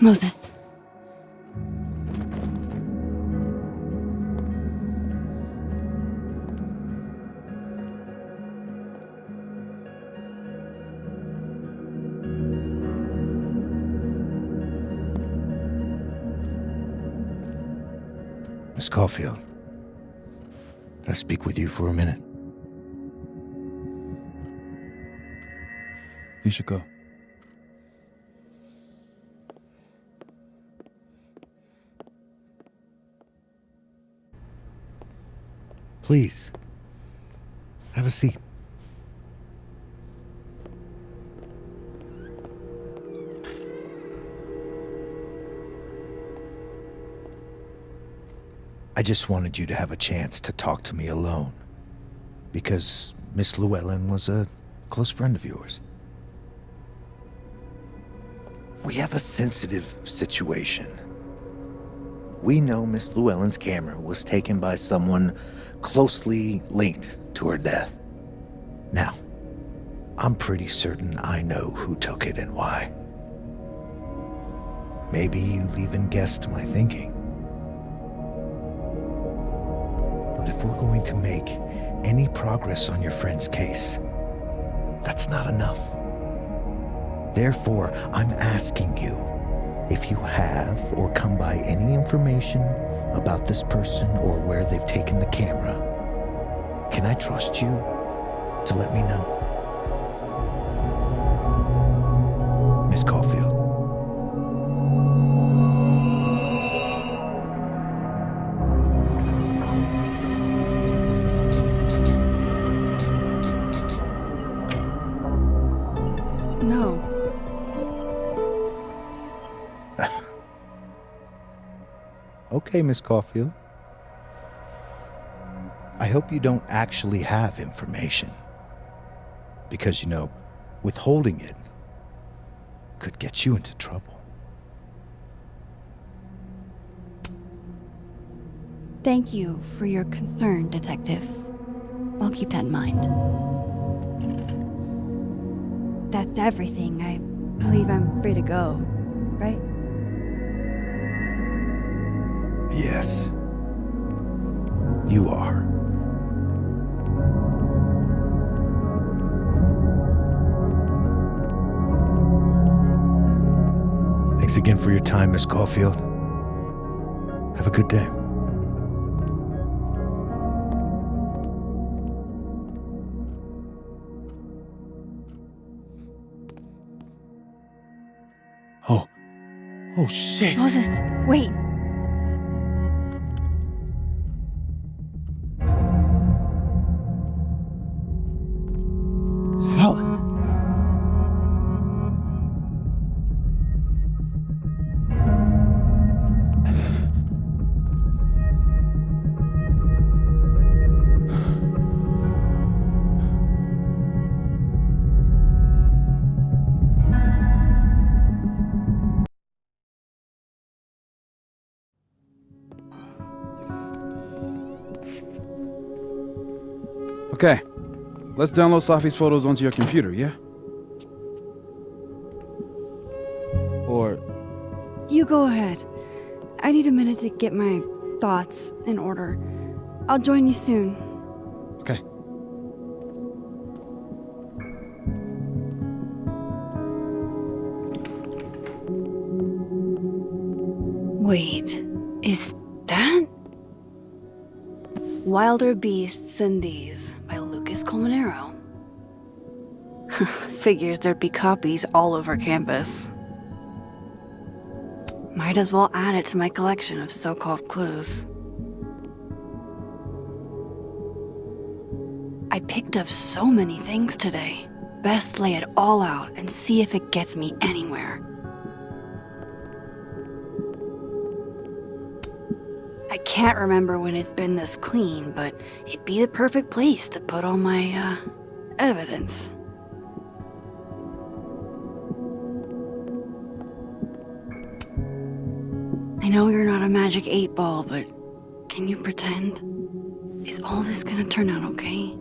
Moses. Miss Caulfield, can I speak with you for a minute? You should go. Please, have a seat. I just wanted you to have a chance to talk to me alone. Because Miss Llewellyn was a close friend of yours. We have a sensitive situation. We know Miss Llewellyn's camera was taken by someone closely linked to her death. Now, I'm pretty certain I know who took it and why. Maybe you've even guessed my thinking. But if we're going to make any progress on your friend's case, that's not enough. Therefore, I'm asking you if you have or come by any information about this person or where they've taken the camera. Can I trust you to let me know? Okay, Miss Caulfield. I hope you don't actually have information. Because, you know, withholding it could get you into trouble. Thank you for your concern, Detective. I'll keep that in mind. That's everything. I believe I'm free to go, right? Yes. You are. Thanks again for your time, Miss Caulfield. Have a good day. Oh. Oh, shit. Moses, wait. Okay. Let's download Safi's photos onto your computer, yeah? Or You go ahead. I need a minute to get my thoughts in order. I'll join you soon. okay. Wait, is that? Wilder Beasts Than These Colmenero. Figures there'd be copies all over campus. Might as well add it to my collection of so called clues. I picked up so many things today. Best lay it all out and see if it gets me anywhere. Can't remember when it's been this clean, but it'd be the perfect place to put all my, uh, evidence. I know you're not a magic eight ball, but can you pretend? Is all this gonna turn out okay?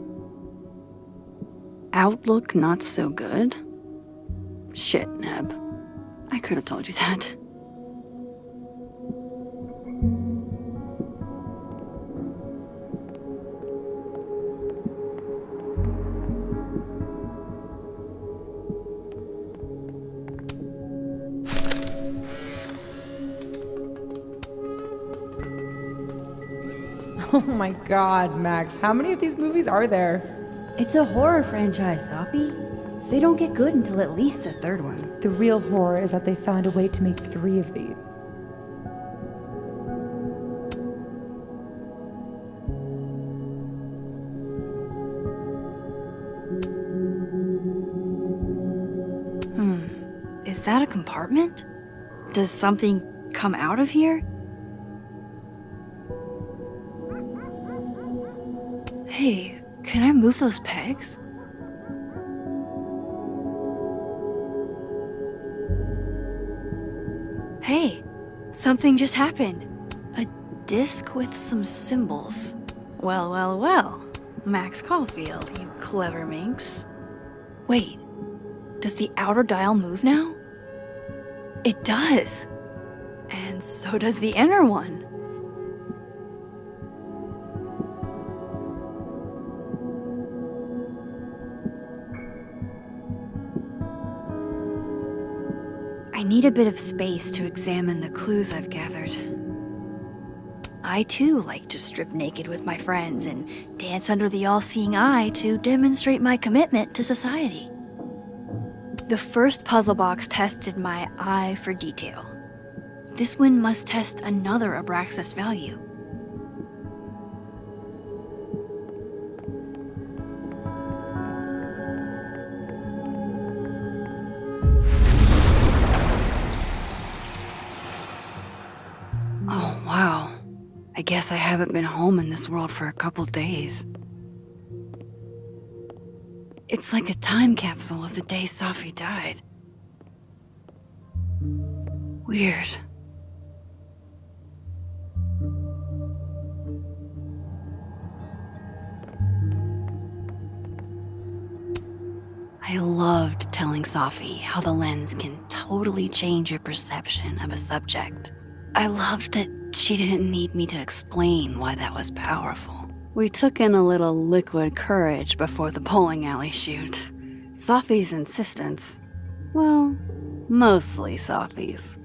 Outlook not so good? Shit, Neb. I could have told you that. My god, Max, how many of these movies are there? It's a horror franchise, Safi. They don't get good until at least the third one. The real horror is that they found a way to make three of these. Hmm. Is that a compartment? Does something come out of here? Hey, can I move those pegs? Hey, something just happened. A disc with some symbols. Well, well, well. Max Caulfield, you clever minx. Wait, does the outer dial move now? It does. And so does the inner one. Need a bit of space to examine the clues I've gathered. I too like to strip naked with my friends and dance under the all seeing eye to demonstrate my commitment to society. The first puzzle box tested my eye for detail. This one must test another Abraxas value. Guess I haven't been home in this world for a couple days. It's like a time capsule of the day Safi died. Weird. I loved telling Safi how the lens can totally change your perception of a subject. I loved that she didn't need me to explain why that was powerful. We took in a little liquid courage before the bowling alley shoot. Safi's insistence. Well, mostly Safi's.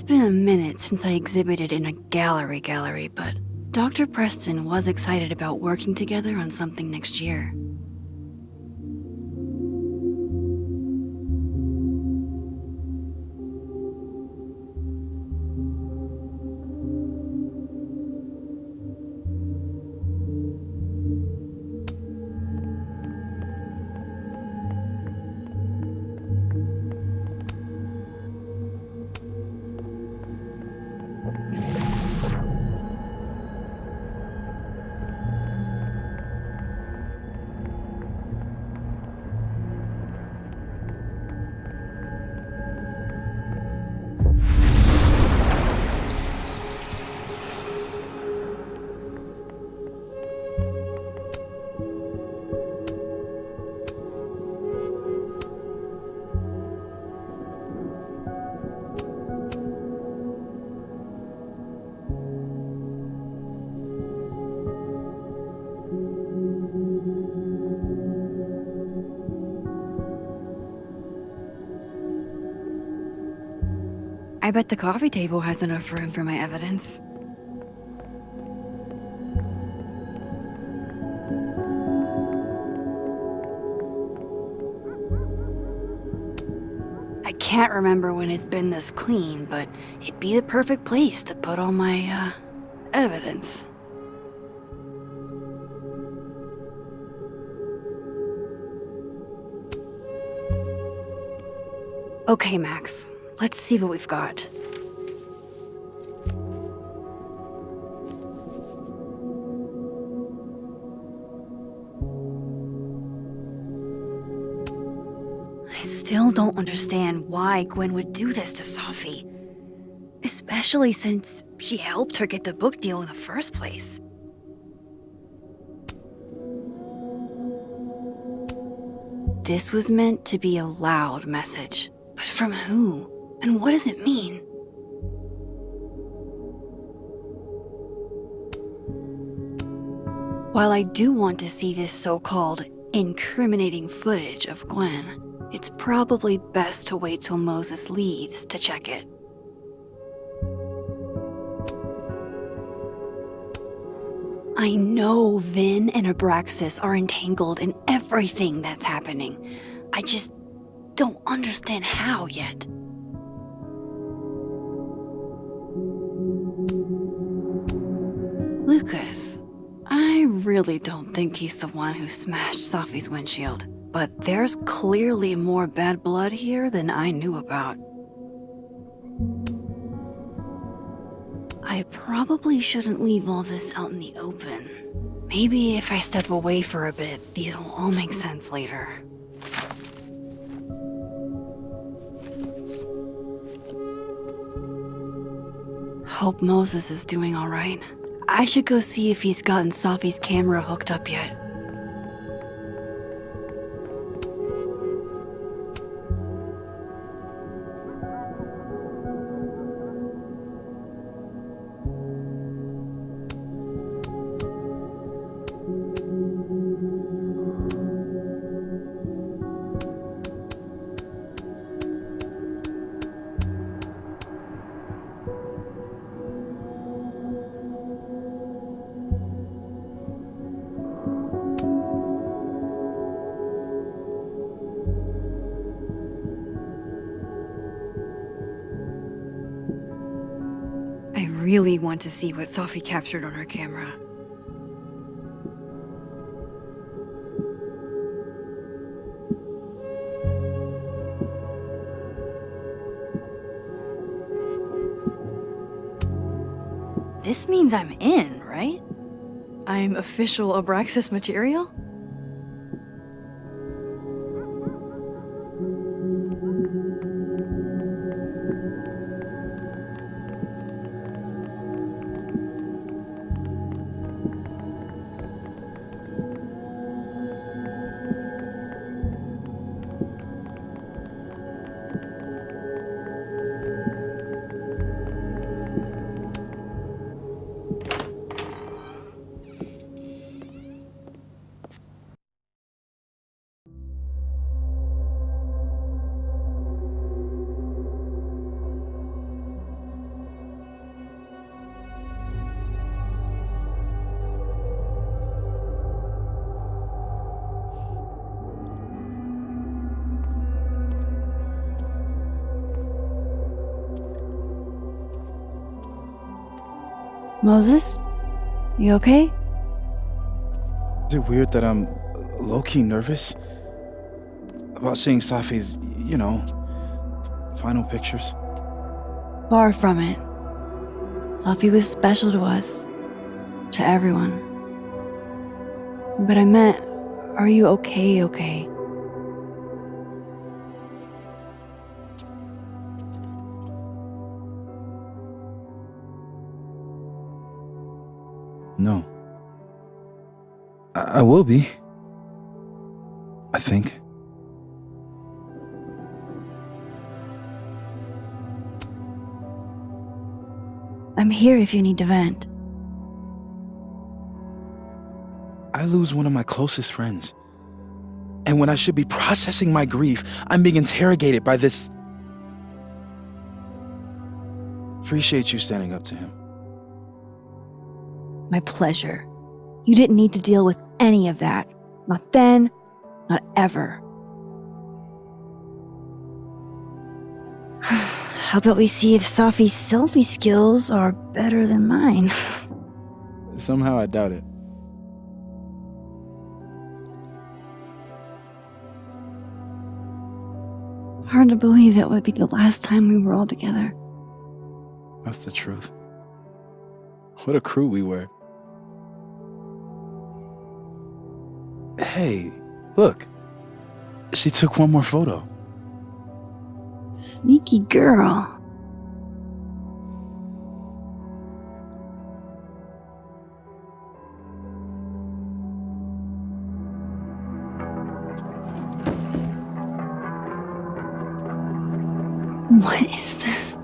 It's been a minute since I exhibited in a gallery gallery, but Dr. Preston was excited about working together on something next year. I bet the coffee table has enough room for my evidence. I can't remember when it's been this clean, but it'd be the perfect place to put all my, uh, evidence. Okay, Max. Let's see what we've got. I still don't understand why Gwen would do this to Safi. Especially since she helped her get the book deal in the first place. This was meant to be a loud message. But from who? And what does it mean? While I do want to see this so called incriminating footage of Gwen, it's probably best to wait till Moses leaves to check it. I know Vinh and Abraxas are entangled in everything that's happening. I just don't understand how yet. Lucas, I really don't think he's the one who smashed Safi's windshield, but there's clearly more bad blood here than I knew about. I probably shouldn't leave all this out in the open. Maybe if I step away for a bit, these will all make sense later. Hope Moses is doing alright. I should go see if he's gotten Safi's camera hooked up yet. To see what Safi captured on her camera. This means I'm in, right? I'm official Abraxas material? Moses? You okay? Is it weird that I'm low key nervous about seeing Safi's, you know, final pictures? Far from it. Safi was special to us. To everyone. But I meant, are you okay, okay? Will be. I think. I'm here if you need to vent. I lose one of my closest friends. And when I should be processing my grief, I'm being interrogated by this. Appreciate you standing up to him. My pleasure. You didn't need to deal with any of that. Not then, not ever. How about we see if Safi's selfie skills are better than mine? Somehow I doubt it. Hard to believe that would be the last time we were all together. That's the truth. What a crew we were. Hey, look. She took one more photo. Sneaky girl. What is this?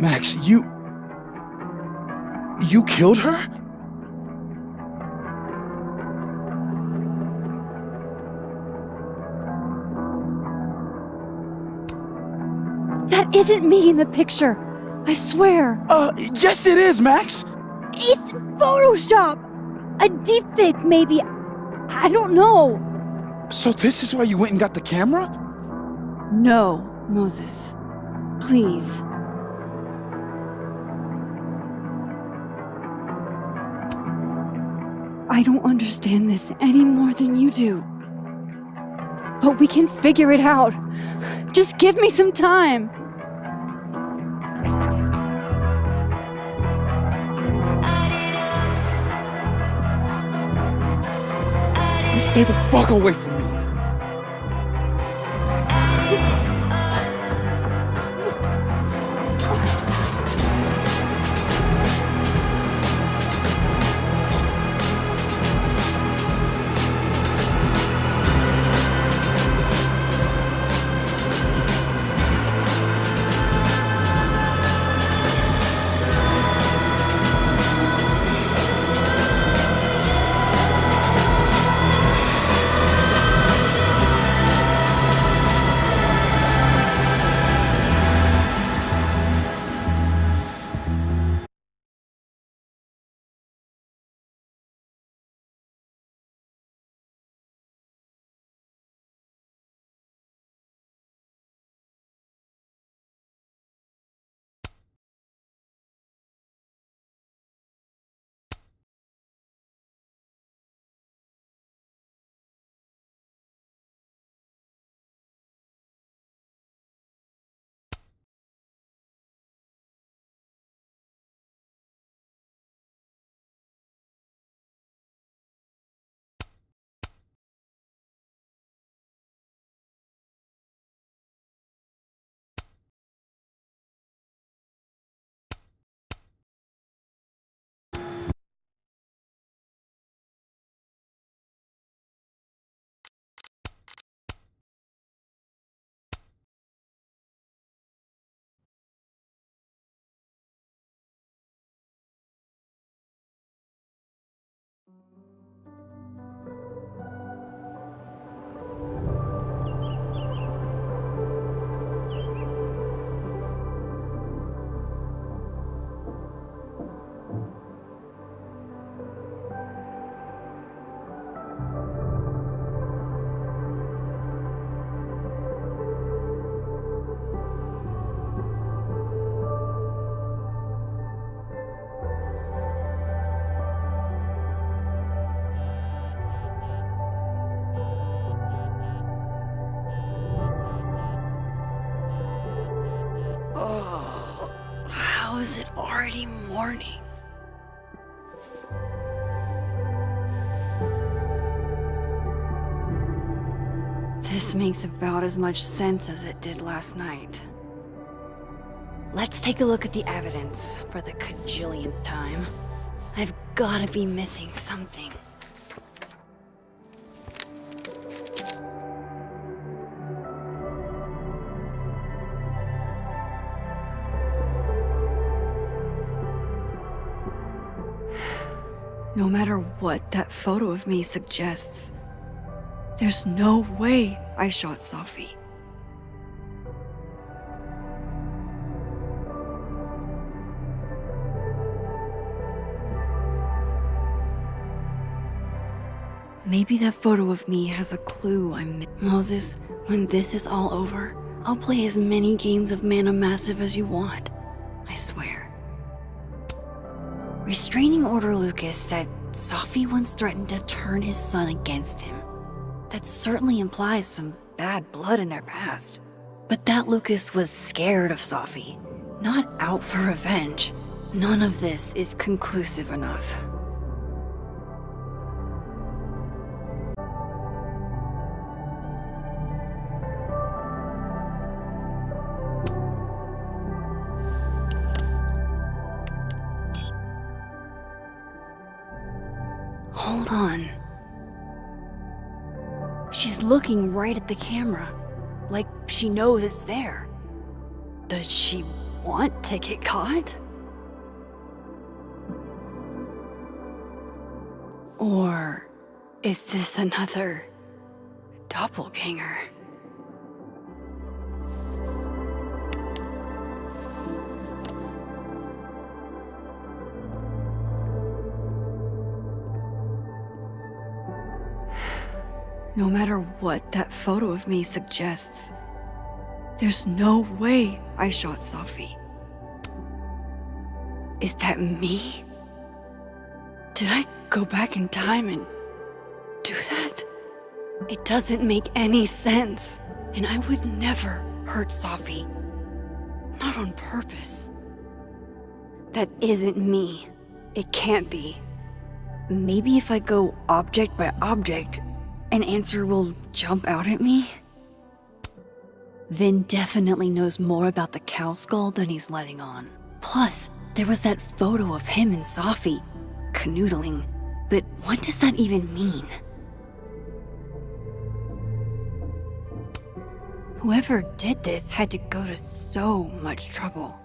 Max, you. You killed her? That isn't me in the picture. I swear. Uh, yes, it is, Max! It's Photoshop. A deepfake, maybe. I don't know. So, this is why you went and got the camera? No, Moses. Please. I don't understand this any more than you do. But we can figure it out. Just give me some time. Stay the fuck away from me! Already morning? This makes about as much sense as it did last night. Let's take a look at the evidence for the cajillionth time. I've gotta be missing something. No matter what that photo of me suggests, there's no way I shot Safi. Maybe that photo of me has a clue I'm Moses, when this is all over, I'll play as many games of Mana Massive as you want. I swear. Restraining Order Lucas said Safi once threatened to turn his son against him. That certainly implies some bad blood in their past. But that Lucas was scared of Safi, not out for revenge. None of this is conclusive enough. Looking right at the camera, like she knows it's there. Does she want to get caught? Or is this another doppelganger? No matter what that photo of me suggests, there's no way I shot Safi. Is that me? Did I go back in time and do that? It doesn't make any sense. And I would never hurt Safi. Not on purpose. That isn't me. It can't be. Maybe if I go object by object, an answer will jump out at me? Vinh definitely knows more about the cow skull than he's letting on. Plus, there was that photo of him and Safi canoodling. But what does that even mean? Whoever did this had to go to so much trouble.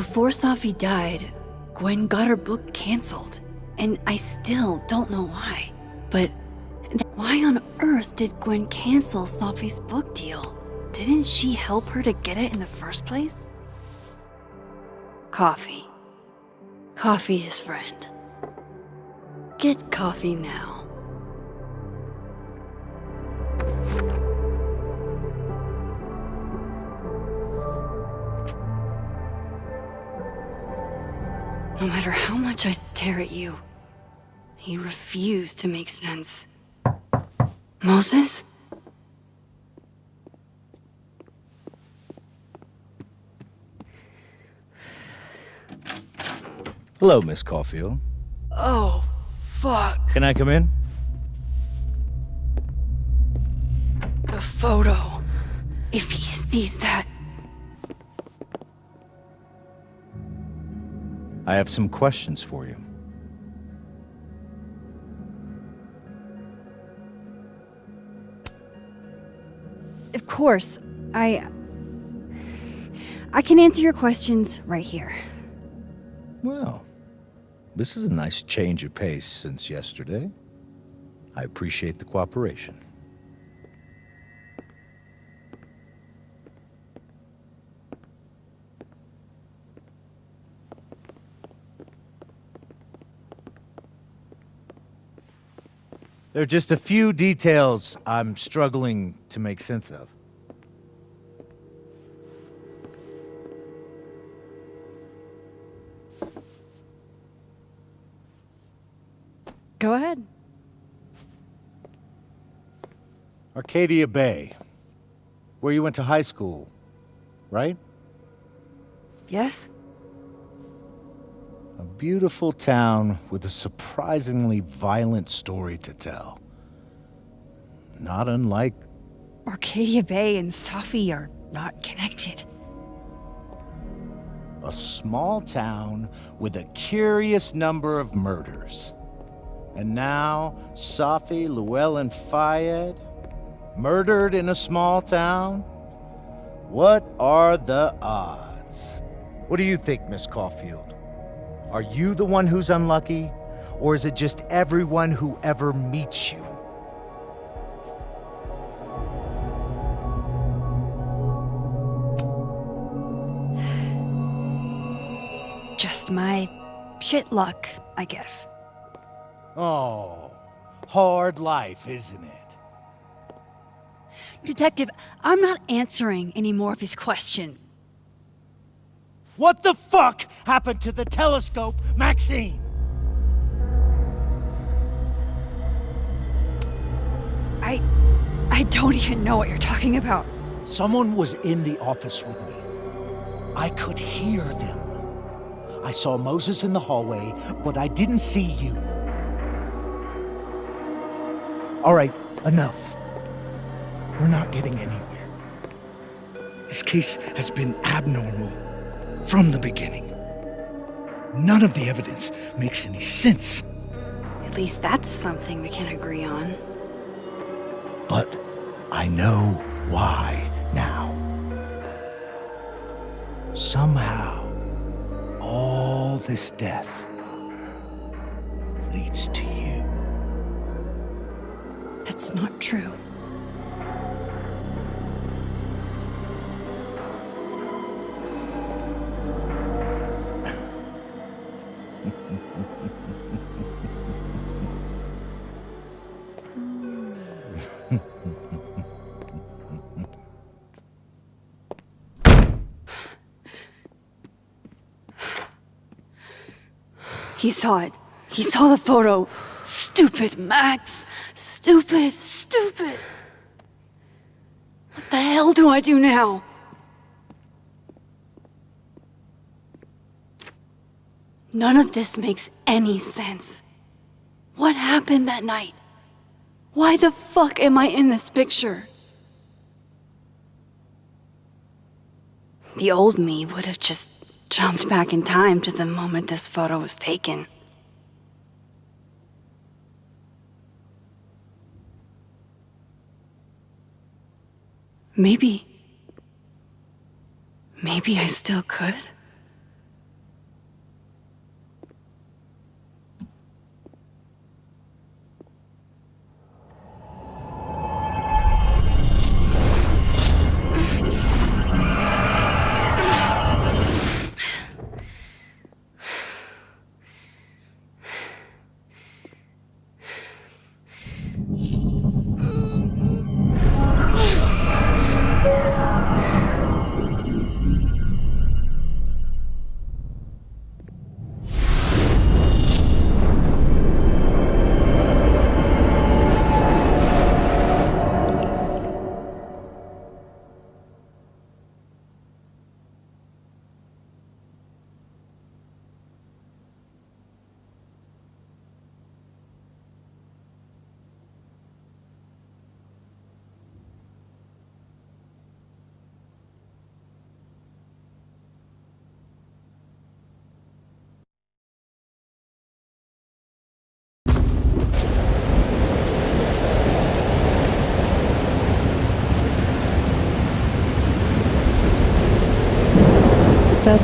Before Safi died, Gwen got her book cancelled, and I still don't know why. But why on earth did Gwen cancel Safi's book deal? Didn't she help her to get it in the first place? Coffee. Coffee is friend. Get coffee now. No matter how much I stare at you, he refused to make sense. Moses? Hello, Miss Caulfield. Oh, fuck. Can I come in? The photo. If he sees that, I have some questions for you. of course, I. I can answer your questions right here. Well, this is a nice change of pace since yesterday. I appreciate the cooperation. There are just a few details I'm struggling to make sense of. Go ahead. Arcadia Bay, where you went to high school, right? Yes? A beautiful town with a surprisingly violent story to tell. Not unlike Arcadia Bay and Safi are not connected. a small town with a curious number of murders. And now, Safi, Llewellyn Fayed, murdered in a small town? What are the odds? What do you think, Miss Caulfield? Are you the one who's unlucky? Or is it just everyone who ever meets you? Just my shit luck, I guess. Oh, hard life, isn't it? Detective, I'm not answering any more of his questions. What the fuck happened to the telescope, Maxine? I. I don't even know what you're talking about. Someone was in the office with me. I could hear them. I saw Moses in the hallway, but I didn't see you. All right, enough. we're not getting anywhere. This case has been abnormal from the beginning. None of the evidence makes any sense. At least that's something we can agree on. But I know why now. Somehow, all this death leads to you. That's not true. He saw it. He saw the photo. Stupid Max. Stupid, stupid. What the hell do I do now? None of this makes any sense. What happened that night? Why the fuck am I in this picture? The old me would have just jumped back in time to the moment this photo was taken. Maybe. Maybe I still could.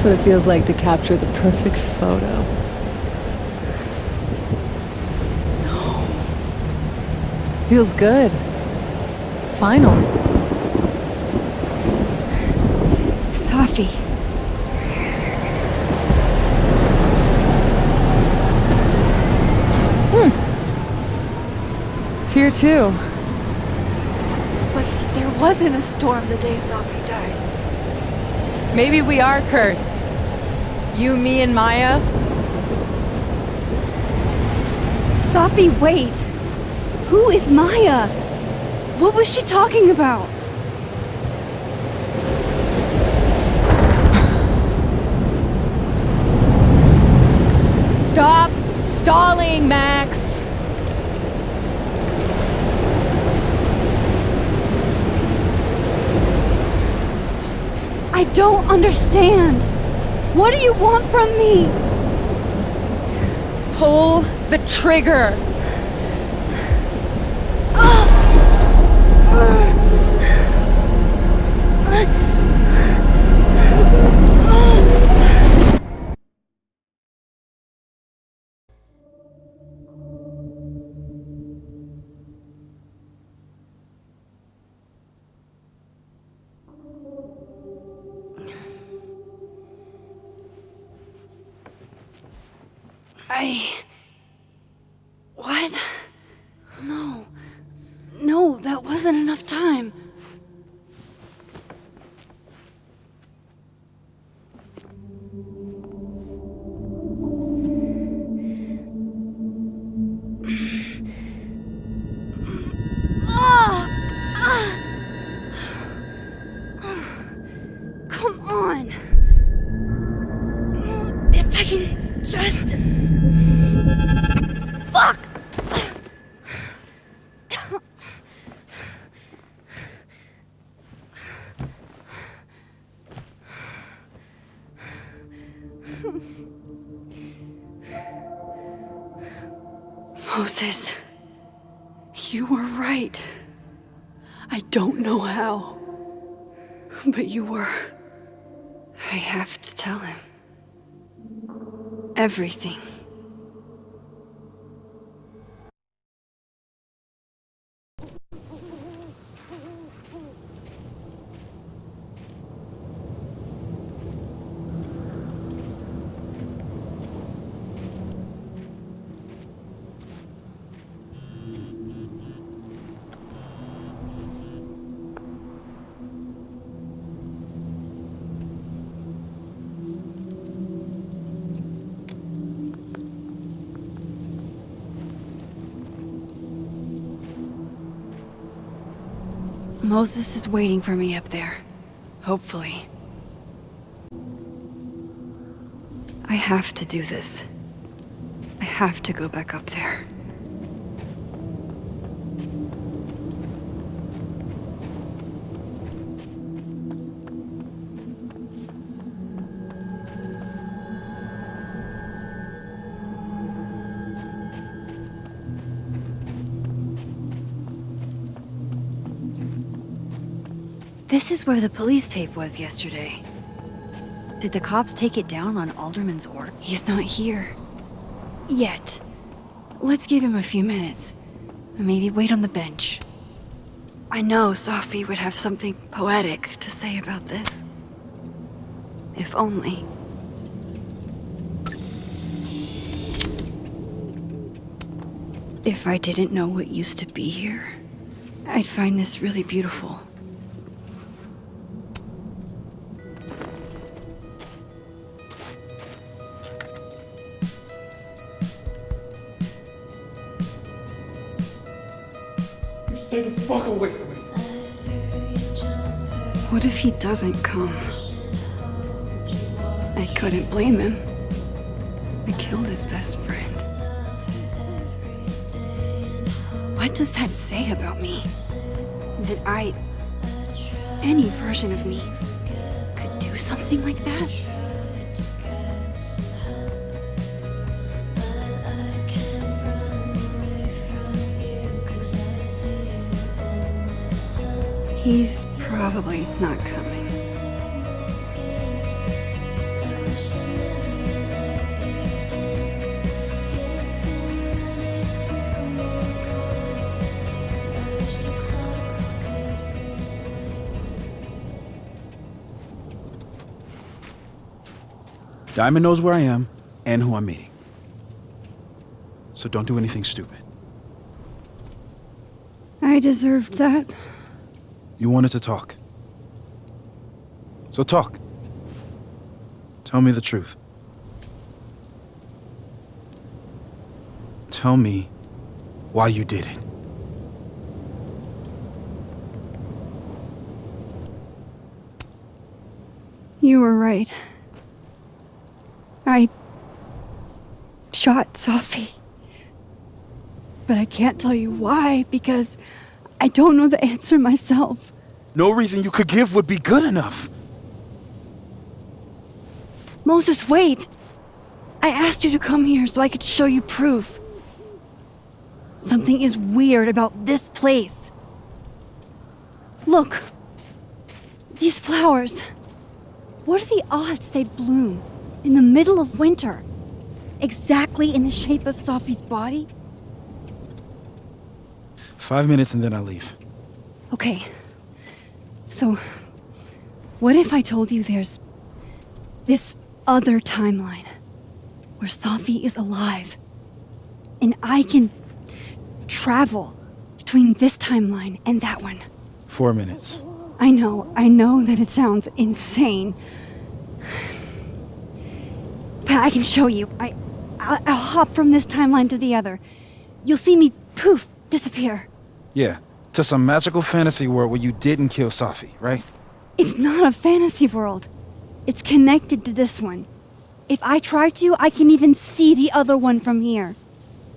What it feels like to capture the perfect photo. No. Feels good. Final. Safi. It's here too. But there wasn't a storm the day Safi died. Maybe we are cursed. You, me, and Maya. Safi, wait. Who is Maya? What was she talking about? Stop stalling, Max. I don't understand. What do you want from me? Pull the trigger. Wasn't enough time. Everything. Moses is waiting for me up there. Hopefully. I have to do this. I have to go back up there. This is where the police tape was yesterday. Did the cops take it down on Alderman's order? He's not here. Yet. Let's give him a few minutes. Maybe wait on the bench. I know Safi would have something poetic to say about this. If only. If I didn't know what used to be here, I'd find this really beautiful. Away from me. What if he doesn't come? I couldn't blame him. I killed his best friend. What does that say about me? That I. any version of me could do something like that? He's probably not coming. Diamond knows where I am and who I'm meeting. So don't do anything stupid. I deserved that. You wanted to talk. So talk. Tell me the truth. Tell me why you did it. You were right. I shot Safi. But I can't tell you why because I don't know the answer myself. No reason you could give would be good enough. Moses, wait! I asked you to come here so I could show you proof. Something is weird about this place. Look. These flowers. What are the odds they'd bloom in the middle of winter? Exactly in the shape of Safi's body? Five minutes and then I leave. Okay. So, what if I told you there's this other timeline where Safi is alive and I can travel between this timeline and that one? Four minutes. I know, I know that it sounds insane. But I can show you. I, I'll, I'll hop from this timeline to the other. You'll see me poof disappear. Yeah, to some magical fantasy world where you didn't kill Safi, right? It's not a fantasy world. It's connected to this one. If I try to, I can even see the other one from here.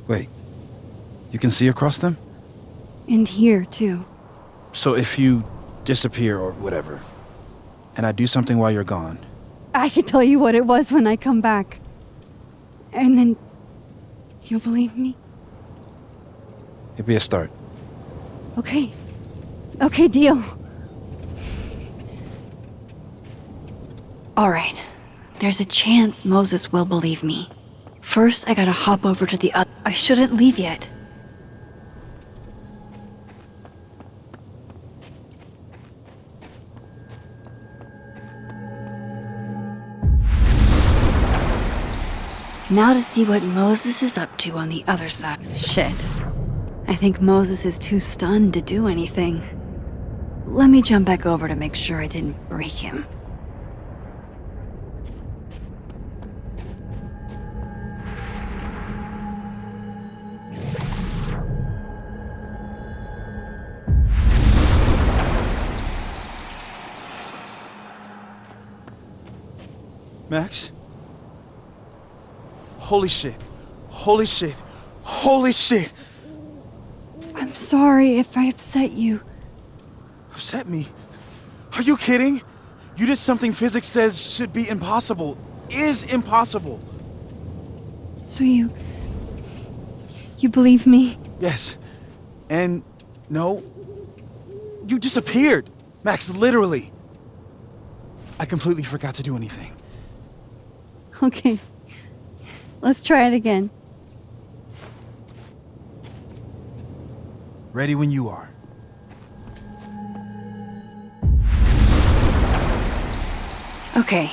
Wait, you can see across them? And here, too. So if you disappear or whatever, and I do something while you're gone, I can tell you what it was when I come back. And then. You'll believe me? It'd be a start. Okay. Okay, deal. All right. There's a chance Moses will believe me. First, I gotta hop over to the other. I shouldn't leave yet. Now to see what Moses is up to on the other side. Shit. I think Moses is too stunned to do anything. Let me jump back over to make sure I didn't break him. Max? Holy shit. Holy shit. Holy shit. I'm sorry if I upset you. Upset me? Are you kidding? You did something physics says should be impossible. Is impossible. So you. You believe me? Yes. And no. You disappeared. Max, literally. I completely forgot to do anything. Okay. Let's try it again. Ready when you are. Okay,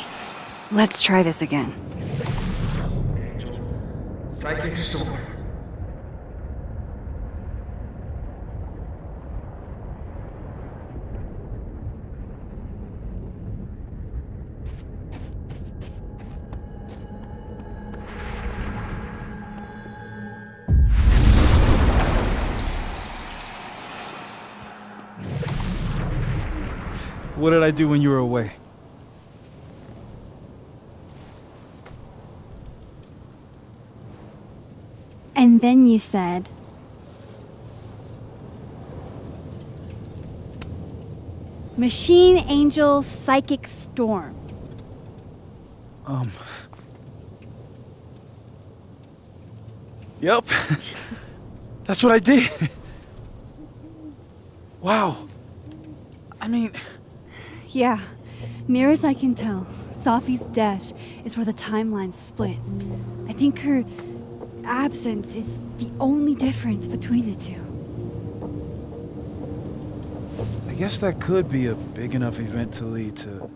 let's try this again. Psychic storm. What did I do when you were away? And then you said. Machine Angel Psychic Storm. Um. Yep. That's what I did. Wow. I mean, Yeah, near as I can tell, Safi's death is where the timelines split. I think her absence is the only difference between the two. I guess that could be a big enough event to lead to.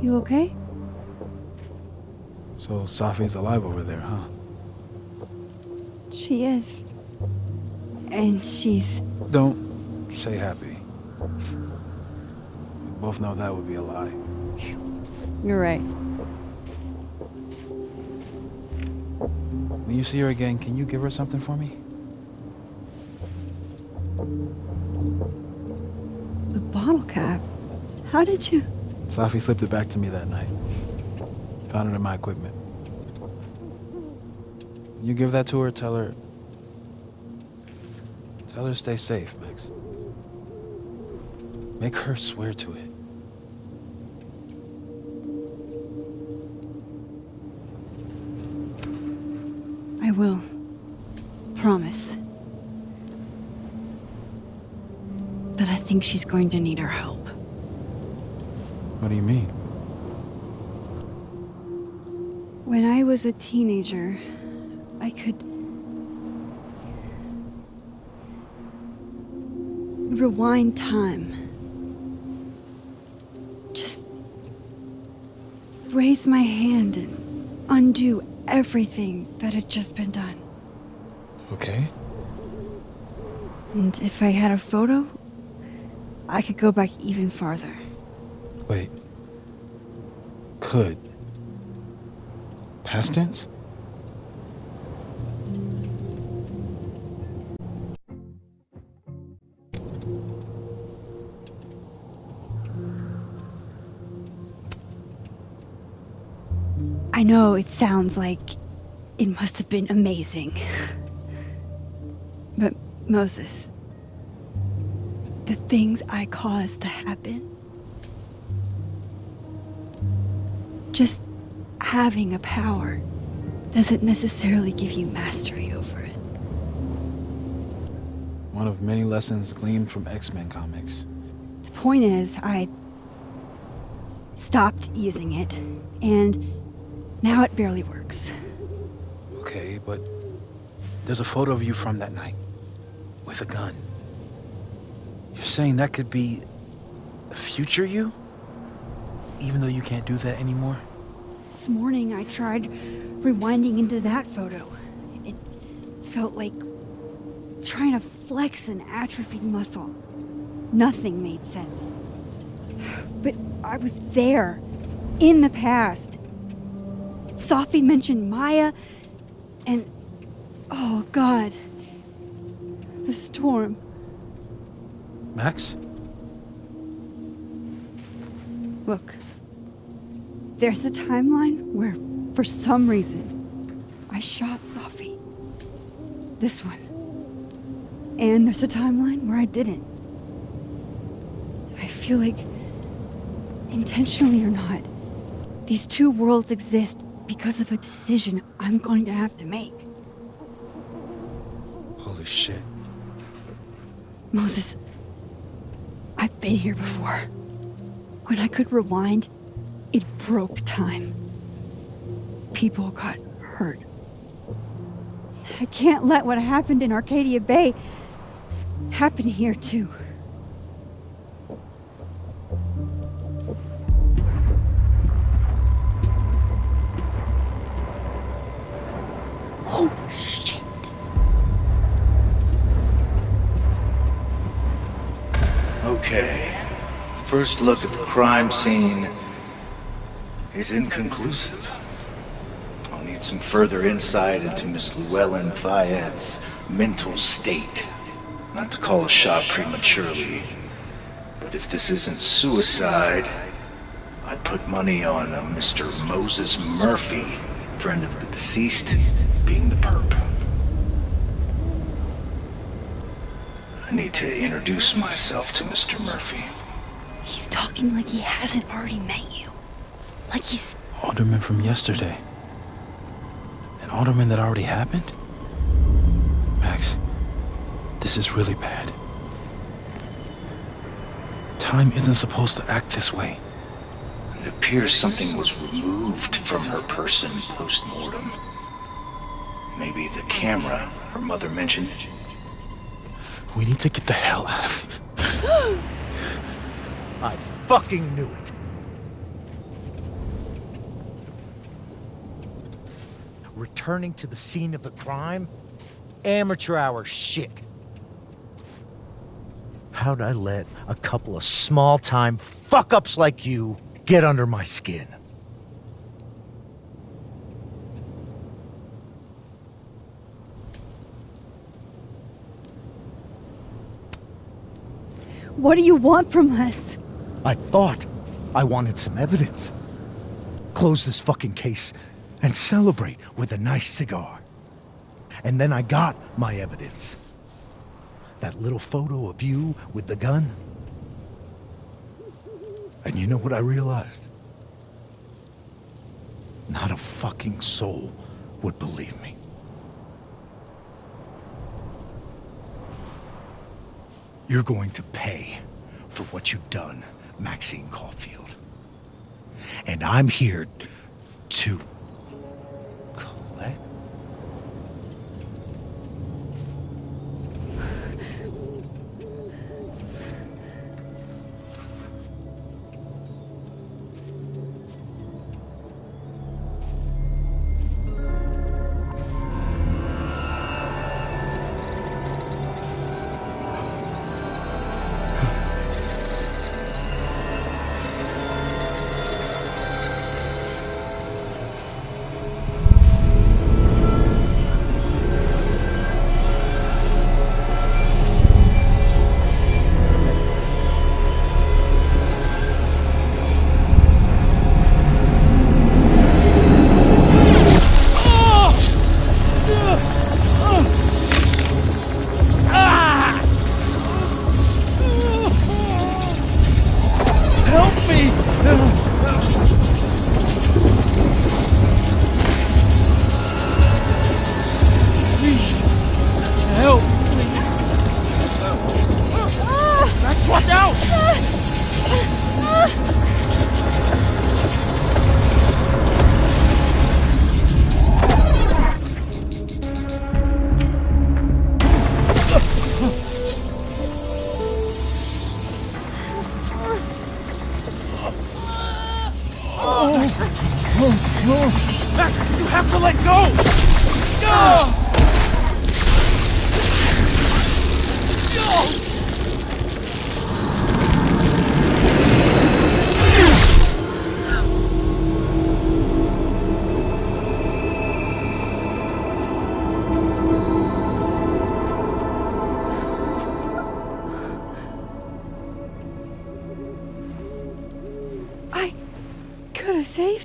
You okay? So Safi's alive over there, huh? She is. And she's. Don't say happy. We both know that would be a lie. You're right. When you see her again, can you give her something for me? The bottle cap? How did you. Safi slipped it back to me that night. Found it in my equipment. You give that to her, tell her. Tell her to stay safe, Max. Make her swear to it. I will. Promise. But I think she's going to need our help. What do you mean? When I was a teenager, I could. Rewind time. Just. raise my hand and undo everything that had just been done. Okay. And if I had a photo, I could go back even farther. Wait. Could. Past tense? Know it sounds like it must have been amazing. But Moses, the things I caused to happen, just having a power doesn't necessarily give you mastery over it. One of many lessons gleaned from X Men comics. The point is, I stopped using it, and now it barely works. Okay, but there's a photo of you from that night with a gun. You're saying that could be a future you? Even though you can't do that anymore? This morning I tried rewinding into that photo. It felt like trying to flex an atrophied muscle. Nothing made sense. But I was there, in the past. Safi mentioned Maya, and oh god, the storm. Max? Look, there's a timeline where, for some reason, I shot Safi. This one. And there's a timeline where I didn't. I feel like, intentionally or not, these two worlds exist because of a decision I'm going to have to make. Holy shit. Moses, I've been here before. When I could rewind, it broke time. People got hurt. I can't let what happened in Arcadia Bay happen here, too. First look at the crime scene is inconclusive. I'll need some further insight into Miss Llewellyn Fayette's mental state. Not to call a shot prematurely, but if this isn't suicide, I'd put money on uh, a Mr. Moses Murphy, friend of the deceased, being the perp. I need to introduce myself to Mr. Murphy. He's talking like he hasn't already met you. Like he's. Alderman from yesterday. An alderman that already happened? Max, this is really bad. Time isn't supposed to act this way. It appears something was removed from her person post-mortem. Maybe the camera her mother mentioned. We need to get the hell out of here. I fucking knew it. Returning to the scene of the crime? Amateur hour shit. How'd I let a couple of small-time fuck-ups like you get under my skin? What do you want from us? I thought I wanted some evidence. Close this fucking case and celebrate with a nice cigar. And then I got my evidence. That little photo of you with the gun. And you know what I realized? Not a fucking soul would believe me. You're going to pay for what you've done, Maxine Caulfield. And I'm here to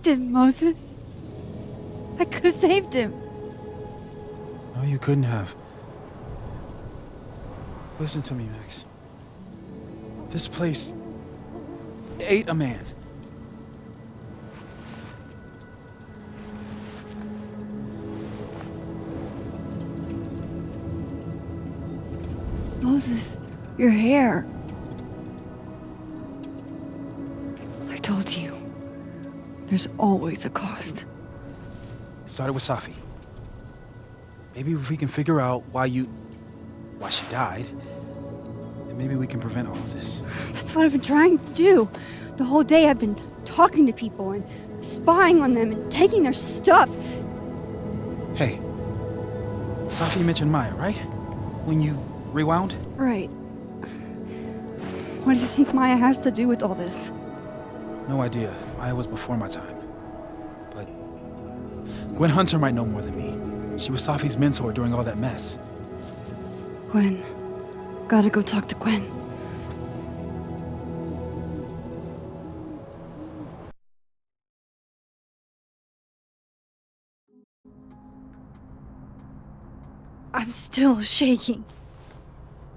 saved him, Moses. I could have saved him. No, you couldn't have. Listen to me, Max. This place ate a man. Moses, your hair. There's always a cost. It started with Safi. Maybe if we can figure out why you. why she died, then maybe we can prevent all of this. That's what I've been trying to do. The whole day I've been talking to people and spying on them and taking their stuff. Hey, Safi mentioned Maya, right? When you rewound? Right. What do you think Maya has to do with all this? No idea. Maya was before my time. But Gwen Hunter might know more than me. She was Safi's mentor during all that mess. Gwen. Gotta go talk to Gwen. I'm still shaking.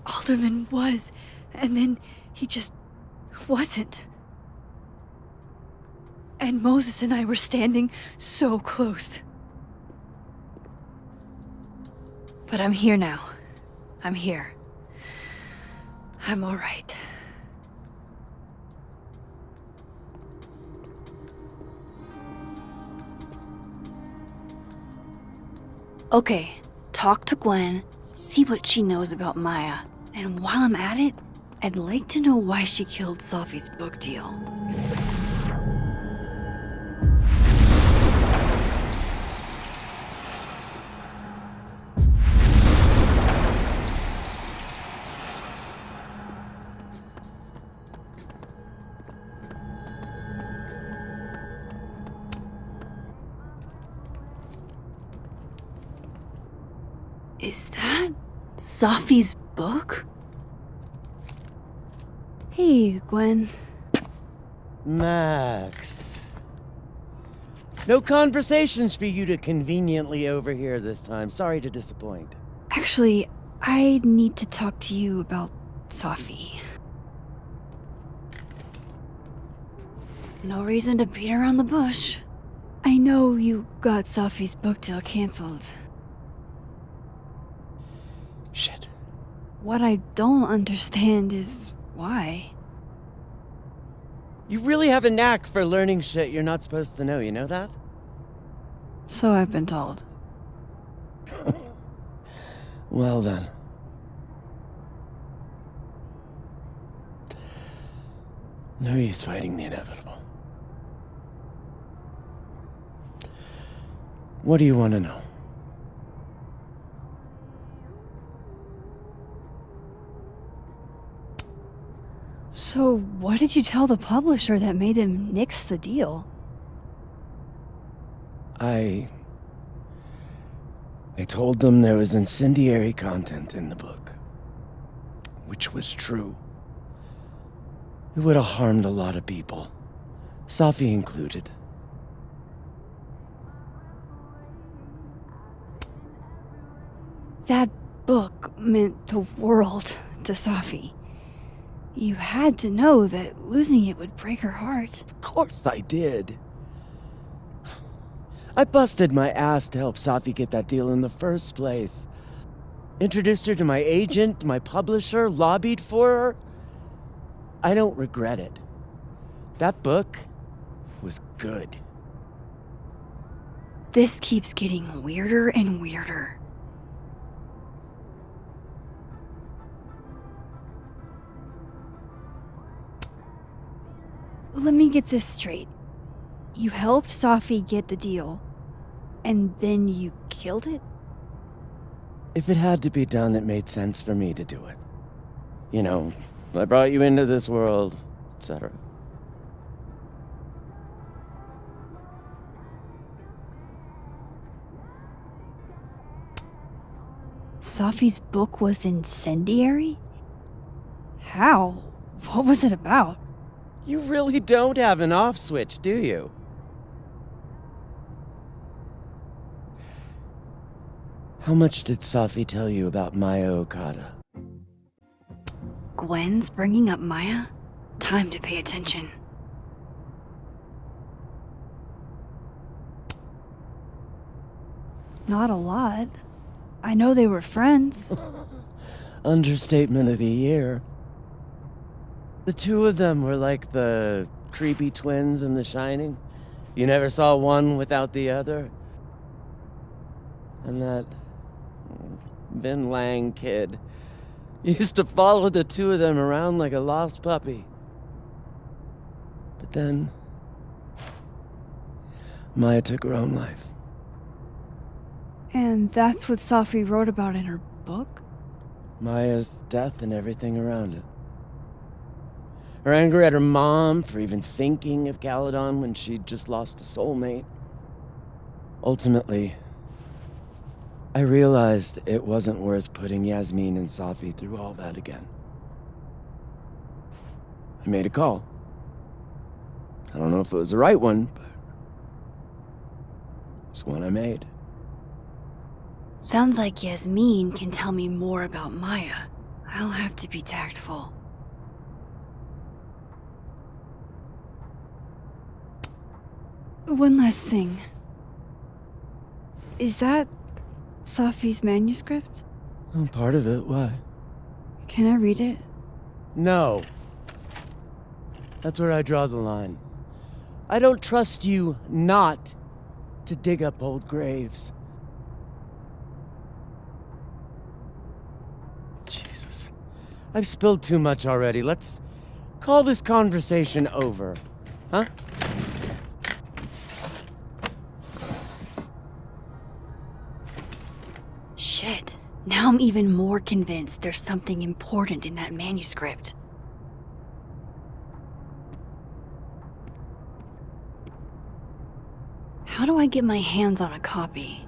Alderman was, and then he just wasn't. And Moses and I were standing so close. But I'm here now. I'm here. I'm alright. Okay, talk to Gwen, see what she knows about Maya, and while I'm at it, I'd like to know why she killed Safi's book deal. Is that Safi's book? Hey, Gwen. Max. No conversations for you to conveniently overhear this time. Sorry to disappoint. Actually, I need to talk to you about Safi. No reason to beat around the bush. I know you got Safi's book deal canceled. Shit. What I don't understand is why. You really have a knack for learning shit you're not supposed to know, you know that? So I've been told. Well then. No use fighting the inevitable. What do you want to know? So, what did you tell the publisher that made them nix the deal? I. I told them there was incendiary content in the book. Which was true. It would have harmed a lot of people. Safi included. That book meant the world to Safi. You had to know that losing it would break her heart. Of course I did. I busted my ass to help Safi get that deal in the first place. Introduced her to my agent, my publisher, lobbied for her. I don't regret it. That book was good. This keeps getting weirder and weirder. Let me get this straight. You helped Safi get the deal, and then you killed it? If it had to be done, it made sense for me to do it. You know, I brought you into this world, etc. Safi's book was incendiary? How? What was it about? You really don't have an off switch, do you? How much did Safi tell you about Maya Okada? Gwen's bringing up Maya? Time to pay attention. Not a lot. I know they were friends. Understatement of the year. The two of them were like the creepy twins in The Shining. You never saw one without the other. And that Vinh Lang kid used to follow the two of them around like a lost puppy. But then Maya took her own life. And that's what Safi wrote about in her book? Maya's death and everything around it. Her anger at her mom for even thinking of Caledon when she'd just lost a soulmate. Ultimately, I realized it wasn't worth putting Yasmin and Safi through all that again. I made a call. I don't know if it was the right one, but it's one I made. Sounds like Yasmin can tell me more about Maya. I'll have to be tactful. One last thing. Is that Safi's manuscript? Oh, part of it, why? Can I read it? No. That's where I draw the line. I don't trust you not to dig up old graves. Jesus. I've spilled too much already. Let's call this conversation over. Huh? Now I'm even more convinced there's something important in that manuscript. How do I get my hands on a copy?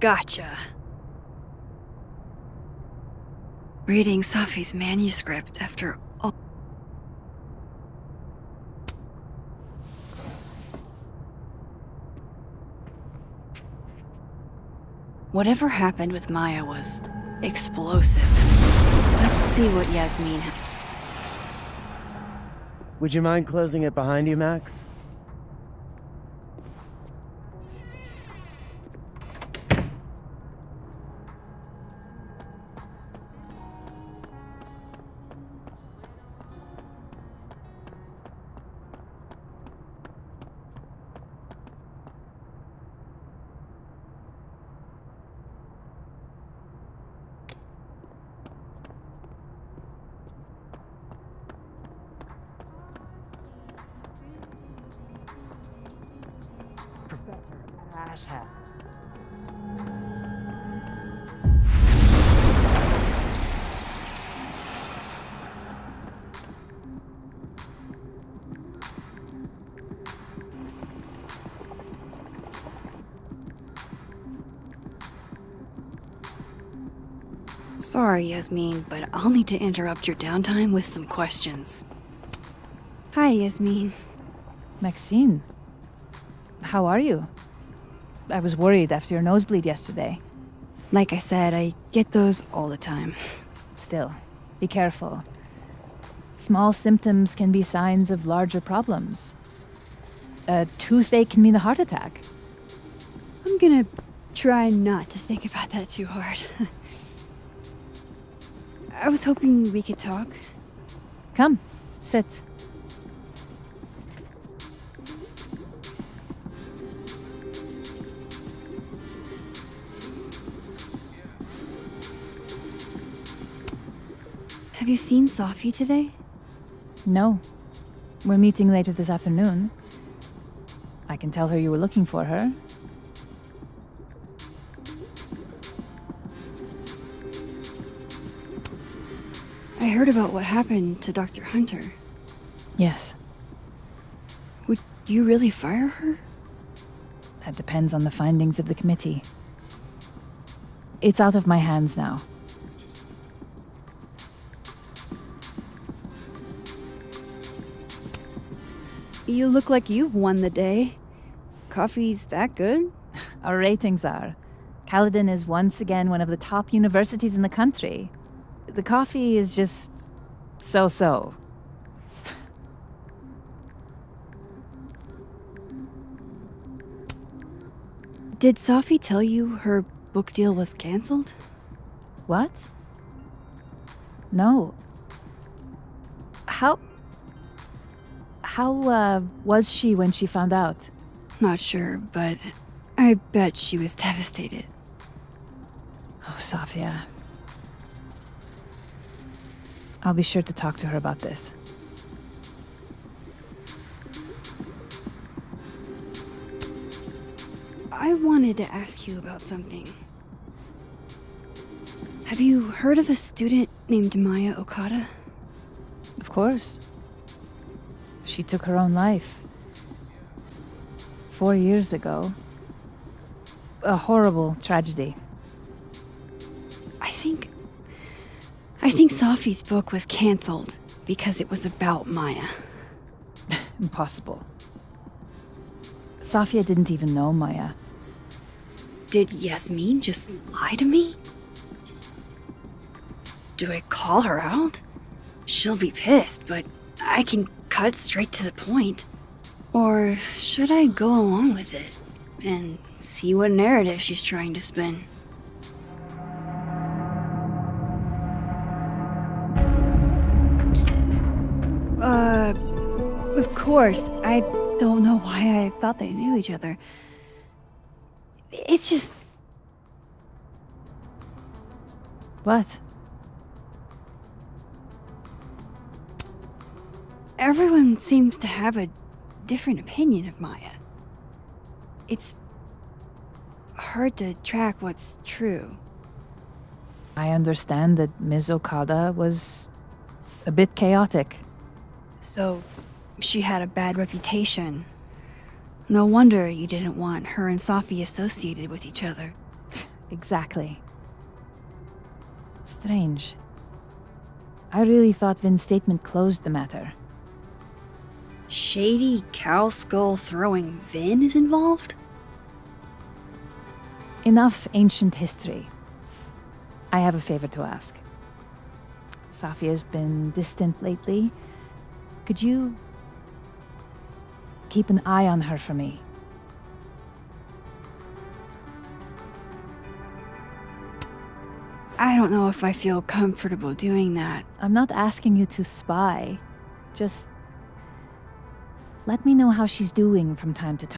Gotcha. Reading Safi's manuscript after all. Whatever happened with Maya was explosive. Let's see what Yasmin. Would you mind closing it behind you, Max? Sorry, Yasmin, but I'll need to interrupt your downtime with some questions. Hi, Yasmin. Maxine, how are you? I was worried after your nosebleed yesterday. Like I said, I get those all the time. Still, be careful. Small symptoms can be signs of larger problems. A toothache can mean a heart attack. I'm gonna try not to think about that too hard. I was hoping we could talk. Come, sit. Have you seen Safi today? No. We're meeting later this afternoon. I can tell her you were looking for her. I heard about what happened to Dr. Hunter. Yes. Would you really fire her? That depends on the findings of the committee. It's out of my hands now. You look like you've won the day. Coffee's that good? Our ratings are. Caledon is once again one of the top universities in the country. The coffee is just so so. Did Safi tell you her book deal was cancelled? What? No. How. How, uh, was she when she found out? Not sure, but I bet she was devastated. Oh, Sophia. I'll be sure to talk to her about this. I wanted to ask you about something. Have you heard of a student named Maya Okada? Of course. She took her own life. Four years ago. A horrible tragedy. I think. I think Safi's book was cancelled because it was about Maya. Impossible. Safia didn't even know Maya. Did Yasmin just lie to me? Do I call her out? She'll be pissed, but I can cut straight to the point. Or should I go along with it and see what narrative she's trying to spin? Course. I don't know why I thought they knew each other. It's just. What? Everyone seems to have a different opinion of Maya. It's hard to track what's true. I understand that Ms. Okada was a bit chaotic. So, she had a bad reputation. No wonder you didn't want her and Safi associated with each other. Exactly. Strange. I really thought Vinh's statement closed the matter. Shady cow skull throwing Vinh is involved? Enough ancient history. I have a favor to ask. Safia's been distant lately. Could you keep an eye on her for me? I don't know if I feel comfortable doing that. I'm not asking you to spy. Just let me know how she's doing from time to time.